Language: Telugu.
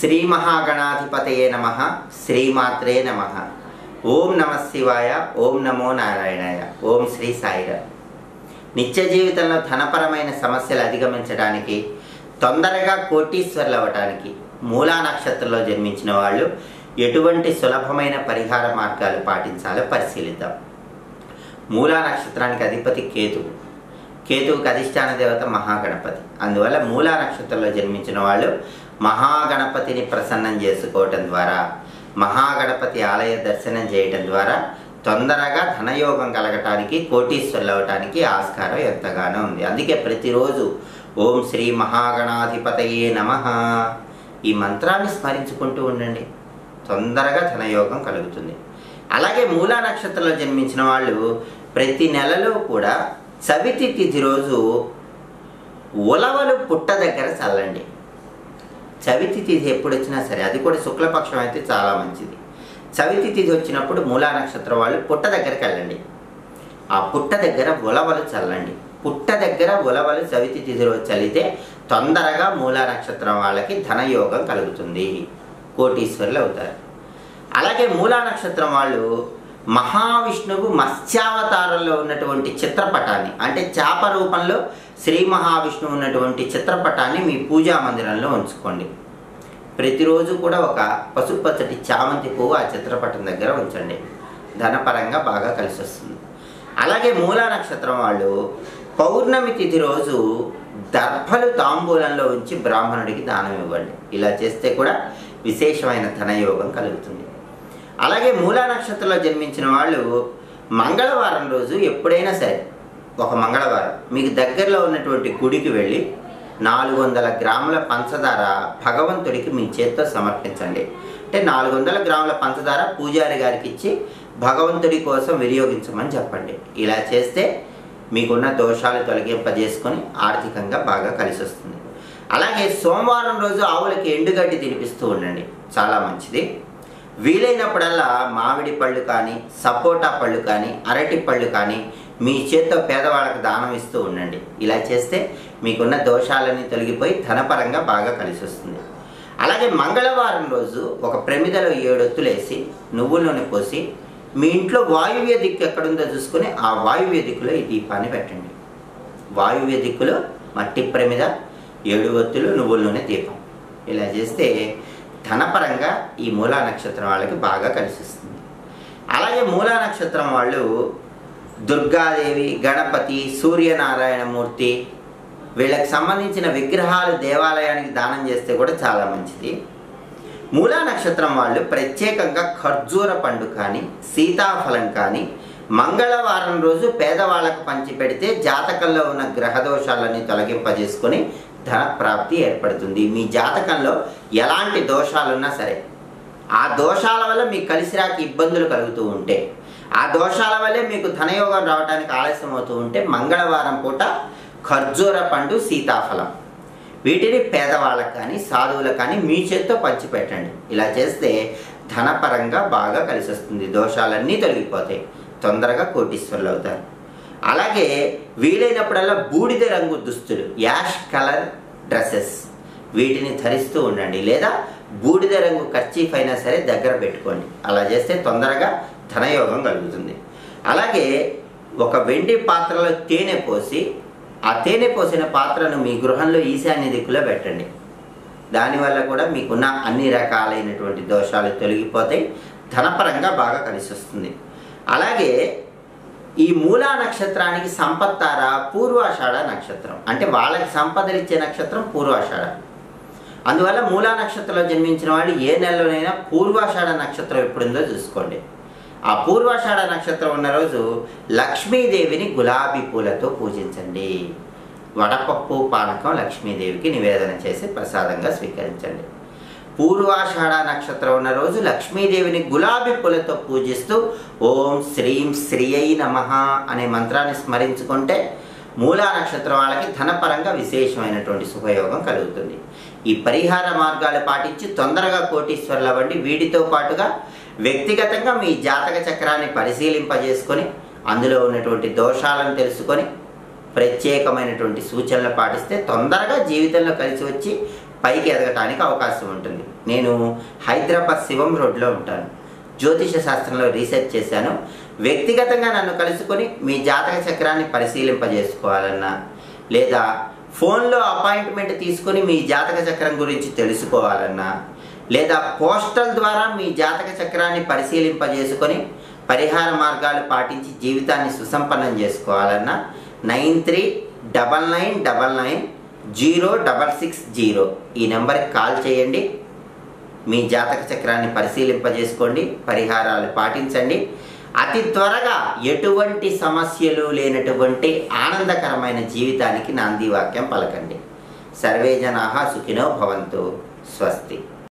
శ్రీ మహాగణాధిపతయే నమ శ్రీమాత్రే నమ. ఓం నమ శివాయ ఓం నమో నారాయణాయ ఓం శ్రీ సాయిర నిత్య జీవితంలో ధనపరమైన సమస్యలు అధిగమించడానికి తొందరగా కోటీశ్వర్లు అవ్వటానికి మూలా నక్షత్రంలో జన్మించిన వాళ్ళు ఎటువంటి సులభమైన పరిహార మార్గాలు పాటించాలో పరిశీలిద్దాం. మూలా నక్షత్రానికి అధిపతి కేతువు. కేతువుకి అధిష్టాన దేవత మహాగణపతి. అందువల్ల మూలా నక్షత్రంలో జన్మించిన వాళ్ళు మహాగణపతిని ప్రసన్నం చేసుకోవటం ద్వారా మహాగణపతి ఆలయ దర్శనం చేయటం ద్వారా తొందరగా ధనయోగం కలగటానికి కోటీశ్వర్లు అవటానికి ఆస్కారం ఎంతగానో ఉంది. అందుకే ప్రతిరోజు ఓం శ్రీ మహాగణాధిపతయే నమ. ఈ మంత్రాన్ని స్మరించుకుంటూ ఉండండి. తొందరగా ధనయోగం కలుగుతుంది. అలాగే మూలా నక్షత్రంలో జన్మించిన వాళ్ళు ప్రతి నెలలో కూడా చవితి తిథి రోజు ఉలవలు పుట్ట దగ్గర చల్లండి. చవితి తిథి ఎప్పుడు వచ్చినా సరే అది కూడా శుక్లపక్షం అయితే చాలా మంచిది. చవితి తిథి వచ్చినప్పుడు మూలా నక్షత్రం వాళ్ళు పుట్ట దగ్గరికి వెళ్ళండి. ఆ పుట్ట దగ్గర ఉలవలు చల్లండి. పుట్ట దగ్గర ఉలవలు చవితి తిథిలో చల్లితే తొందరగా మూలా నక్షత్రం వాళ్ళకి ధనయోగం కలుగుతుంది. కోటీశ్వరులు అవుతారు. అలాగే మూలా నక్షత్రం వాళ్ళు మహావిష్ణువు మత్స్యావతారంలో ఉన్నటువంటి చిత్రపటాన్ని అంటే చేప రూపంలో శ్రీ మహావిష్ణువు ఉన్నటువంటి చిత్రపటాన్ని మీ పూజా మందిరంలో ఉంచుకోండి. ప్రతిరోజు కూడా ఒక పసుపచ్చటి చామంతి పువ్వు ఆ చిత్రపటం దగ్గర ఉంచండి. ధనపరంగా బాగా కలిసి వస్తుంది అలాగే మూలా నక్షత్రం వాళ్ళు పౌర్ణమి తిథి రోజు దర్భలు తాంబూలంలో ఉంచి బ్రాహ్మణుడికి దానం ఇవ్వండి. ఇలా చేస్తే కూడా విశేషమైన ధనయోగం కలుగుతుంది. అలాగే మూలా నక్షత్రంలో జన్మించిన వాళ్ళు మంగళవారం రోజు ఎప్పుడైనా సరే ఒక మంగళవారం మీకు దగ్గరలో ఉన్నటువంటి గుడికి వెళ్ళి నాలుగు వందల గ్రాముల పంచదార భగవంతుడికి మీ చేత్తో సమర్పించండి. అంటే నాలుగు వందల గ్రాముల పంచదార పూజారి గారికి ఇచ్చి భగవంతుడి కోసం వినియోగించమని చెప్పండి. ఇలా చేస్తే మీకున్న దోషాలు తొలగింపజేసుకొని ఆర్థికంగా బాగా కలిసి వస్తుంది అలాగే సోమవారం రోజు ఆవులకి ఎండుగడ్డి తినిపిస్తూ ఉండండి. చాలా మంచిది. వీలైనప్పుడల్లా మామిడి పళ్ళు కానీ సపోటా పళ్ళు కానీ అరటి పళ్ళు కానీ మీ చేత్తో పేదవాళ్ళకి దానం ఇస్తూ ఉండండి. ఇలా చేస్తే మీకున్న దోషాలన్నీ తొలగిపోయి ధనపరంగా బాగా కలిసి వస్తుంది అలాగే మంగళవారం రోజు ఒక ప్రమిదలో ఏడొత్తులేసి నువ్వుల నూనె పోసి మీ ఇంట్లో వాయువ్య దిక్కు ఎక్కడుందో చూసుకుని ఆ వాయువ్య దిక్కులో ఈ దీపాన్ని పెట్టండి. వాయువ్య దిక్కులో మట్టి ప్రమిద ఏడు ఒత్తులు నువ్వుల నూనె దీపం. ఇలా చేస్తే ధనపరంగా ఈ మూలా నక్షత్రం వాళ్ళకి బాగా కలిసిస్తుంది అలాగే మూలా నక్షత్రం వాళ్ళు దుర్గాదేవి గణపతి సూర్యనారాయణమూర్తి వీళ్ళకి సంబంధించిన విగ్రహాలు దేవాలయానికి దానం చేస్తే కూడా చాలా మంచిది. మూలా నక్షత్రం వాళ్ళు ప్రత్యేకంగా ఖర్జూర పండు కానీ సీతాఫలం కానీ మంగళవారం రోజు పేదవాళ్ళకు పంచిపెడితే జాతకంలో ఉన్న గ్రహదోషాలన్నీ తొలగింపజేసుకొని ధన ప్రాప్తి ఏర్పడుతుంది. మీ జాతకంలో ఎలాంటి దోషాలున్నా సరే ఆ దోషాల వల్ల మీకు కలిసిరాకి ఇబ్బందులు కలుగుతూ ఉంటే ఆ దోషాల వల్లే మీకు ధనయోగం రావడానికి ఆలస్యం అవుతూ ఉంటే మంగళవారం పూట ఖర్జూర పండు సీతాఫలం. వీటిని పేదవాళ్ళకి కానీ సాధువులకు కానీ మీ చేత్తో పంచిపెట్టండి. ఇలా చేస్తే ధనపరంగా బాగా కలిసి వస్తుంది దోషాలన్నీ తొలగిపోతాయి. తొందరగా కోటీశ్వరులు అవుతారు. అలాగే వీలైనప్పుడల్లా బూడిద రంగు దుస్తులు యాష్ కలర్ డ్రెస్సెస్ వీటిని ధరిస్తూ ఉండండి. లేదా బూడిద రంగు ఖర్చీఫ్ అయినా సరే దగ్గర పెట్టుకోండి. అలా చేస్తే తొందరగా ధనయోగం కలుగుతుంది. అలాగే ఒక వెండి పాత్రలో తేనె పోసి ఆ తేనె పోసిన పాత్రను మీ గృహంలో ఈశాన్య దిక్కులో పెట్టండి. దానివల్ల కూడా మీకున్న అన్ని రకాలైనటువంటి దోషాలు తొలగిపోతాయి ధనపరంగా బాగా కలిసి వస్తుంది అలాగే ఈ మూలా నక్షత్రానికి సంపత్తార? పూర్వాషాఢ నక్షత్రం. అంటే వాళ్ళకి సంపదలు ఇచ్చే నక్షత్రం పూర్వాషాఢ. అందువల్ల మూలా నక్షత్రంలో జన్మించిన వాళ్ళు ఏ నెలలోనైనా పూర్వాషాఢ నక్షత్రం ఎప్పుడుందో చూసుకోండి. ఆ పూర్వాషాఢ నక్షత్రం ఉన్న రోజు లక్ష్మీదేవిని గులాబీ పూలతో పూజించండి. వడపప్పు పానకం లక్ష్మీదేవికి నివేదన చేసి ప్రసాదంగా స్వీకరించండి. పూర్వాషాఢ నక్షత్రం ఉన్న రోజు లక్ష్మీదేవిని గులాబీ పూలతో పూజిస్తూ ఓం శ్రీం శ్రీయై నమ అనే మంత్రాన్ని స్మరించుకుంటే మూలా నక్షత్రం వాళ్ళకి ధనపరంగా విశేషమైనటువంటి శుభయోగం కలుగుతుంది. ఈ పరిహార మార్గాలు పాటించి తొందరగా కోటీశ్వర్ల వండి వీటితో పాటుగా వ్యక్తిగతంగా మీ జాతక చక్రాన్ని పరిశీలింపజేసుకొని అందులో ఉన్నటువంటి దోషాలను తెలుసుకొని ప్రత్యేకమైనటువంటి సూచనలు పాటిస్తే తొందరగా జీవితంలో కలిసి వచ్చి పైకి ఎదగటానికి అవకాశం ఉంటుంది. నేను హైదరాబాద్ శివం రోడ్లో ఉంటాను. జ్యోతిష శాస్త్రంలో రీసెర్చ్ చేశాను. వ్యక్తిగతంగా నన్ను కలుసుకొని మీ జాతక చక్రాన్ని పరిశీలింపజేసుకోవాలన్నా లేదా ఫోన్లో అపాయింట్మెంట్ తీసుకొని మీ జాతక చక్రం గురించి తెలుసుకోవాలన్నా లేదా పోస్టల్ ద్వారా మీ జాతక చక్రాన్ని పరిశీలింపజేసుకొని పరిహార మార్గాలు పాటించి జీవితాన్ని సుసంపన్నం చేసుకోవాలన్నా nine three double nine double nine zero double six zero. ఈ నెంబర్కి కాల్ చేయండి. మీ జాతక చక్రాన్ని పరిశీలింపజేసుకోండి. పరిహారాలు పాటించండి. అతి త్వరగా ఎటువంటి సమస్యలు లేనటువంటి ఆనందకరమైన జీవితానికి నాంది వాక్యం పలకండి. సర్వే జనా సుఖినో భవంతు. స్వస్తి.